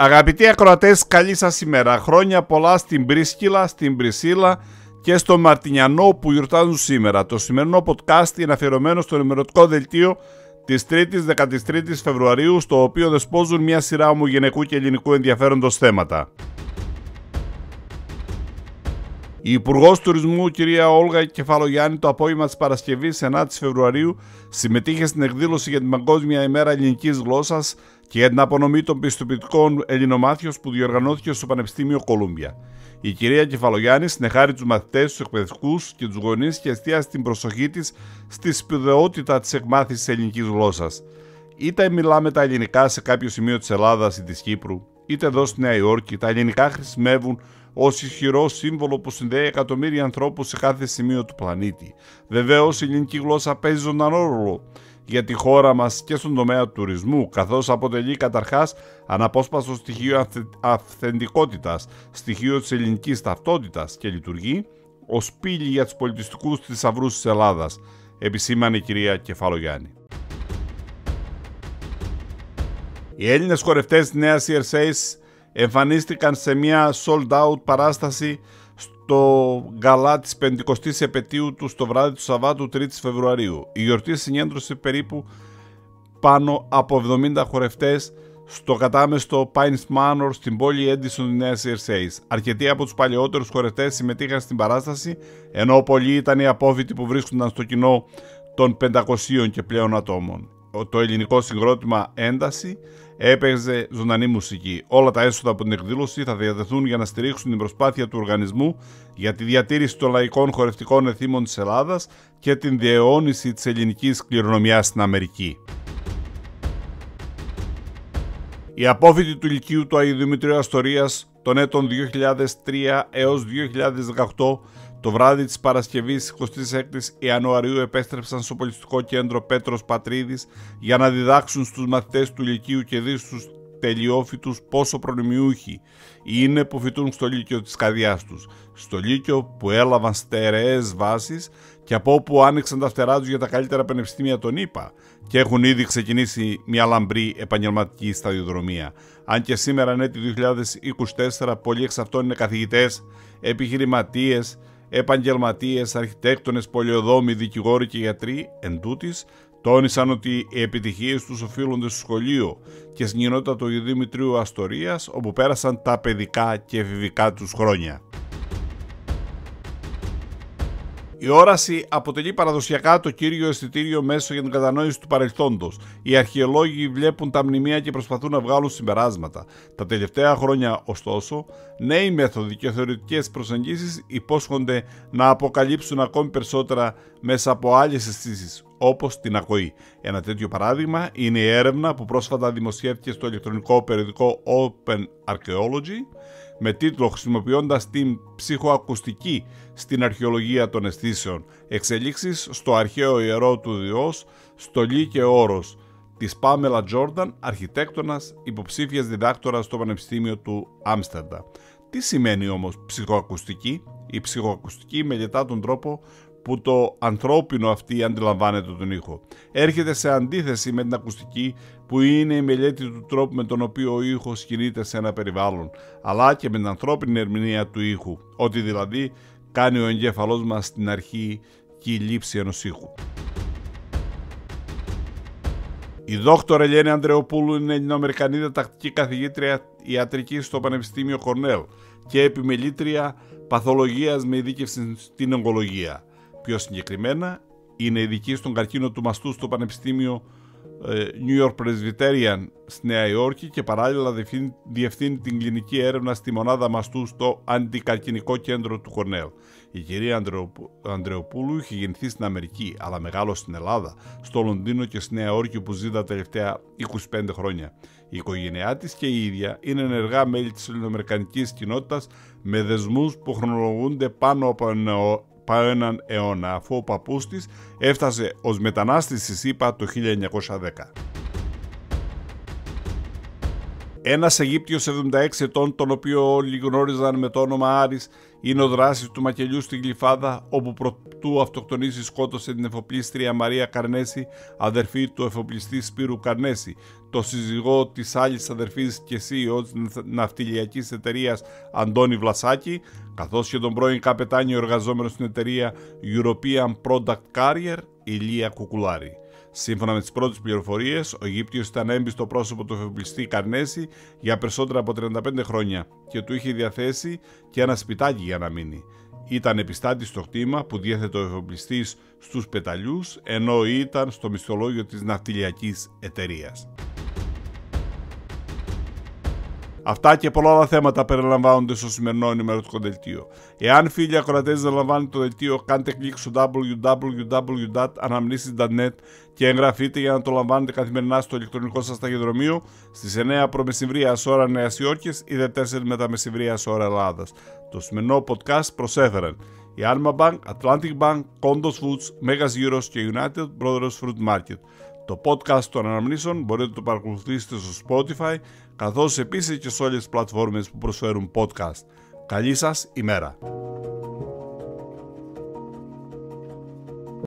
Αγαπητοί ακροατές, καλή σας ημέρα. Χρόνια πολλά στην Πρίσκυλα, στην Πρισίλα και στο Μαρτινιανό που γιορτάζουν σήμερα. Το σημερινό podcast είναι αφιερωμένο στο ενημερωτικό δελτίο της 3η 13η Φεβρουαρίου, στο οποίο δεσπόζουν μια σειρά ομογενικού και ελληνικού ενδιαφέροντος θέματα. Η Υπουργός Τουρισμού, κυρία Όλγα Κεφαλογιάννη, το απόγευμα της Παρασκευής 9η Φεβρουαρίου συμμετείχε στην εκδήλωση για την Παγκόσμια ημέρα ελληνικής γλώσσας και για την απονομή των πιστοποιητικών Ελληνομάθιο που διοργανώθηκε στο Πανεπιστήμιο Κολούμπια. Η κυρία Κεφαλογιάννη συνεχάρει τους μαθητές, τους εκπαιδευτικούς και τους γονείς και εστίασε την προσοχή της στη σπουδαιότητα της εκμάθησης της ελληνικής γλώσσας. Είτε μιλάμε τα ελληνικά σε κάποιο σημείο της Ελλάδας ή της Κύπρου, είτε εδώ στη Νέα Υόρκη, τα ελληνικά χρησιμεύουν ως ισχυρό σύμβολο που συνδέει εκατομμύρια ανθρώπους σε κάθε σημείο του πλανήτη. Βεβαίως, η ελληνική γλώσσα παίζει ζωντανό ρόλο για τη χώρα μας και στον τομέα του τουρισμού, καθώς αποτελεί καταρχάς αναπόσπαστο στοιχείο αυθεντικότητας, στοιχείο της ελληνικής ταυτότητας και λειτουργεί ως πύλη για τους πολιτιστικούς θησαυρούς της Ελλάδας, επισήμανε η κυρία Κεφαλογιάννη. Οι Έλληνες χορευτές της Νέας Ιερσέης εμφανίστηκαν σε μια sold out παράσταση στο γκαλά της 50ης επαιτίου του στο βράδυ του Σαββάτου 3 Φεβρουαρίου. Η γιορτή συγκέντρωσε περίπου πάνω από 70 χορευτές στο κατάμεστο Pines Manor στην πόλη Edison της Νέας Ιερσέης. Αρκετοί από τους παλαιότερους χορευτές συμμετείχαν στην παράσταση, ενώ πολλοί ήταν οι απόφοιτοι που βρίσκονταν στο κοινό των 500 και πλέον ατόμων. Το ελληνικό συγκρότημα Ένταση έπαιζε ζωντανή μουσική. Όλα τα έσοδα από την εκδήλωση θα διατεθούν για να στηρίξουν την προσπάθεια του οργανισμού για τη διατήρηση των λαϊκών χορευτικών εθήμων της Ελλάδας και την διαιώνιση της ελληνικής κληρονομιάς στην Αμερική. Η απόφοιτη του Λυκείου του Αγίου Δημητρίου Αστορίας των έτων 2003 έως 2018 το βράδυ της Παρασκευής 26 Ιανουαρίου επέστρεψαν στο πολιτιστικό κέντρο Πέτρος Πατρίδης για να διδάξουν στους μαθητές του Λυκείου και δι στους τελειόφοιτους πόσο προνομιούχοι είναι που φοιτούν στο Λύκειο της καρδιάς τους. Στο Λύκειο που έλαβαν στερεές βάσεις και από όπου άνοιξαν τα φτερά τους για τα καλύτερα πανεπιστήμια των ΗΠΑ και έχουν ήδη ξεκινήσει μια λαμπρή επαγγελματική σταδιοδρομία. Αν και σήμερα είναι το 2024 πολλοί εξ αυτών είναι καθηγητές, επιχειρηματίες, επαγγελματίες, αρχιτέκτονες, πολιοδόμοι, δικηγόροι και γιατροί, εν τούτης, τόνισαν ότι οι επιτυχίες τους οφείλονται στο σχολείο και στην κοινότητα του Δημητρίου Αστορίας, όπου πέρασαν τα παιδικά και εφηβικά τους χρόνια. Η όραση αποτελεί παραδοσιακά το κύριο αισθητήριο μέσο για την κατανόηση του παρελθόντος. Οι αρχαιολόγοι βλέπουν τα μνημεία και προσπαθούν να βγάλουν συμπεράσματα. Τα τελευταία χρόνια, ωστόσο, νέοι μέθοδοι και θεωρητικές προσεγγίσεις υπόσχονται να αποκαλύψουν ακόμη περισσότερα μέσα από άλλες αισθήσεις, όπως την ακοή. Ένα τέτοιο παράδειγμα είναι η έρευνα που πρόσφατα δημοσιεύτηκε στο ηλεκτρονικό περιοδικό Open Archaeology με τίτλο «Χρησιμοποιώντας την ψυχοακουστική στην αρχαιολογία των αισθήσεων, εξελίξεις στο αρχαίο ιερό του Διός, στολή και όρος» της Πάμελα Τζόρνταν, αρχιτέκτονας, υποψήφιας διδάκτορας στο Πανεπιστήμιο του Άμστερντα. Τι σημαίνει όμως ψυχοακουστική; Η ψυχοακουστική μελετά τον τρόπο που το ανθρώπινο αυτή αντιλαμβάνεται τον ήχο. Έρχεται σε αντίθεση με την ακουστική που είναι η μελέτη του τρόπου με τον οποίο ο ήχος κινείται σε ένα περιβάλλον, αλλά και με την ανθρώπινη ερμηνεία του ήχου, ότι δηλαδή κάνει ο εγκέφαλός μας στην αρχή και η λήψη ενός ήχου. Η δόκτωρ Ελένη Ανδρεοπούλου είναι Ελληνοαμερικανίδα τακτική καθηγήτρια ιατρική στο Πανεπιστήμιο Κορνέλ και επιμελήτρια παθολογίας με ειδίκευση στην ογκολογία. Πιο συγκεκριμένα, είναι ειδική στον καρκίνο του μαστού στο Πανεπιστήμιο ε, New York Presbyterian στη Νέα Υόρκη και παράλληλα διευθύνει την κλινική έρευνα στη μονάδα μαστού στο αντικαρκινικό κέντρο του Κορνέλ. Η κυρία Ανδρεοπούλου είχε γεννηθεί στην Αμερική, αλλά μεγάλο στην Ελλάδα, στο Λονδίνο και στη Νέα Υόρκη που ζει τα τελευταία 25 χρόνια. Η οικογένειά της και η ίδια είναι ενεργά μέλη της ελληνοαμερικανικής κοινότητας με δεσμούς που χρονολογούνται πάνω από πάνω έναν αιώνα αφού ο παππούς της έφτασε ως μετανάστης στη ΣΥΠΑ το 1910. Ένας Αιγύπτιος 76 ετών, τον οποίο όλοι γνώριζαν με το όνομα Άρης, Είναι ο δράσης του Μακελιού στην Γλυφάδα, όπου προτού αυτοκτονήσει σκότωσε την εφοπλίστρια Μαρία Καρνέση, αδερφή του εφοπλιστή Σπύρου Καρνέση, το σύζυγό της άλλης αδερφής και CEO της ναυτιλιακής εταιρείας Αντώνη Βλασάκη, καθώς και τον πρώην καπετάνιο εργαζόμενος στην εταιρεία European Product Carrier, Ηλία Κουκουλάρη. Σύμφωνα με τις πρώτες πληροφορίες, ο Αιγύπτιος ήταν έμπιστο πρόσωπο του εφοπλιστή Καρνέση για περισσότερα από 35 χρόνια και του είχε διαθέσει και ένα σπιτάκι για να μείνει. Ήταν επιστάτης στο χτήμα που διέθετε ο εφοπλιστής στους πεταλιούς, ενώ ήταν στο μισθολόγιο της ναυτιλιακής εταιρείας. Αυτά και πολλά άλλα θέματα περιλαμβάνονται στο σημερινό ενημερωτικό δελτίο. Εάν φίλοι ακροατές δεν λαμβάνετε το δελτίο, κάντε κλικ στο www.anamnesis.net και εγγραφείτε για να το λαμβάνετε καθημερινά στο ηλεκτρονικό σας ταχυδρομείο στις 9 προ-μεσημβρίας ώρα Νέας Υόρκης ή 4 μετά μεσημβρία ώρα Ελλάδας. Το σημερινό podcast προσέφεραν η Alma Bank, Atlantic Bank, Condos Foods, Megas Euros και United Brothers Fruit Market. Το podcast των αναμνήσεων μπορείτε να το παρακολουθήσετε στο Spotify, καθώς επίσης και σε όλες τις πλατφόρμες που προσφέρουν podcast. Καλή σας ημέρα!